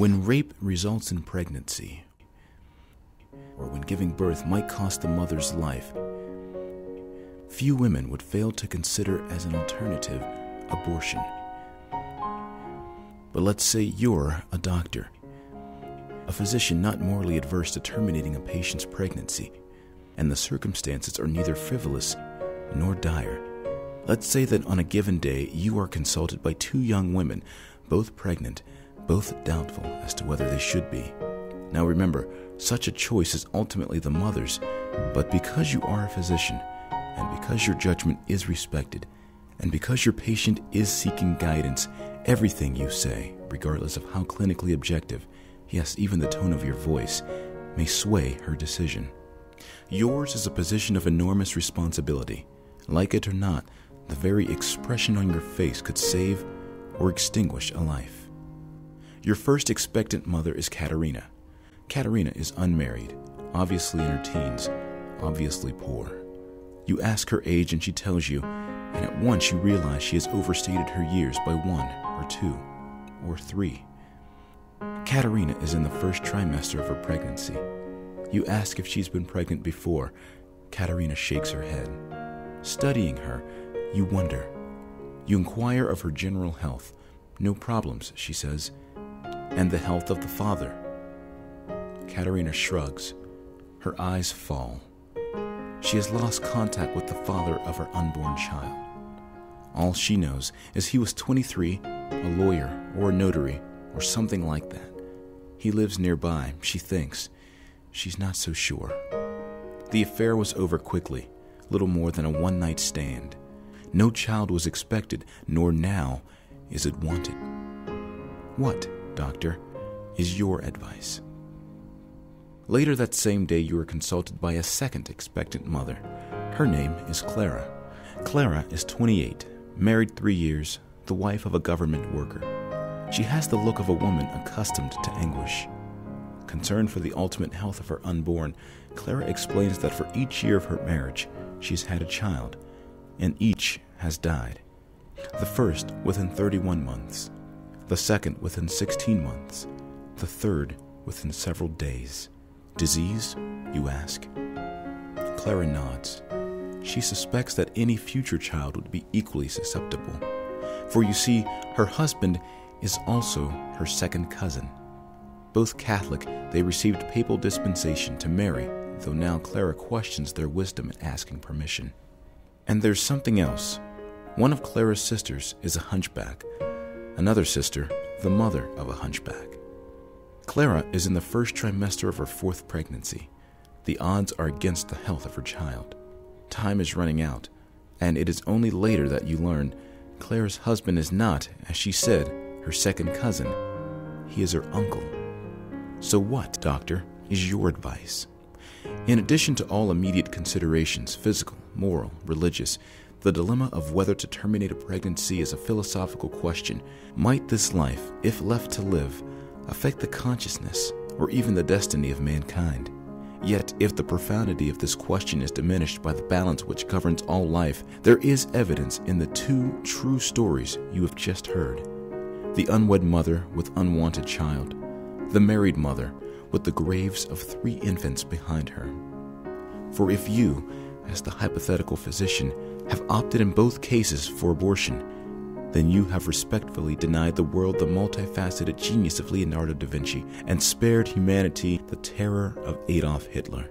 When rape results in pregnancy, or when giving birth might cost the mother's life, few women would fail to consider as an alternative abortion. But let's say you're a doctor, a physician not morally adverse to terminating a patient's pregnancy, and the circumstances are neither frivolous nor dire. Let's say that on a given day you are consulted by two young women, both pregnant, both doubtful as to whether they should be. Now remember, such a choice is ultimately the mother's, but because you are a physician, and because your judgment is respected, and because your patient is seeking guidance, everything you say, regardless of how clinically objective, yes, even the tone of your voice, may sway her decision. Yours is a position of enormous responsibility. Like it or not, the very expression on your face could save or extinguish a life. Your first expectant mother is Katerina. Katerina is unmarried, obviously in her teens, obviously poor. You ask her age and she tells you, and at once you realize she has overstated her years by one or two or three. Katerina is in the first trimester of her pregnancy. You ask if she's been pregnant before. Katerina shakes her head. Studying her, you wonder. You inquire of her general health. No problems, she says. And the health of the father. Katerina shrugs. Her eyes fall. She has lost contact with the father of her unborn child. All she knows is he was 23, a lawyer or a notary or something like that. He lives nearby, she thinks. She's not so sure. The affair was over quickly, little more than a one night stand. No child was expected, nor now is it wanted. What, doctor, is your advice? Later that same day, you are consulted by a second expectant mother. Her name is Clara. Clara is 28, married three years, the wife of a government worker. She has the look of a woman accustomed to anguish. Concerned for the ultimate health of her unborn, Clara explains that for each year of her marriage, she's had a child, and each has died. The first within 31 months, the second within 16 months, the third within several days. Disease, you ask? Clara nods. She suspects that any future child would be equally susceptible. For you see, her husband is also her second cousin. Both Catholic, they received papal dispensation to marry, though now Clara questions their wisdom in asking permission. And there's something else. One of Clara's sisters is a hunchback, another sister, the mother of a hunchback. Clara is in the first trimester of her fourth pregnancy. The odds are against the health of her child. Time is running out, and it is only later that you learn Clara's husband is not, as she said, her second cousin. He is her uncle. So, what, doctor, is your advice? In addition to all immediate considerations physical, moral, religious the dilemma of whether to terminate a pregnancy is a philosophical question. Might this life, if left to live, affect the consciousness or even the destiny of mankind? Yet, if the profundity of this question is diminished by the balance which governs all life, there is evidence in the two true stories you have just heard the unwed mother with unwanted child, the married mother with the graves of three infants behind her. For if you, as the hypothetical physician, have opted in both cases for abortion, then you have respectfully denied the world the multifaceted genius of Leonardo da Vinci and spared humanity the terror of Adolf Hitler.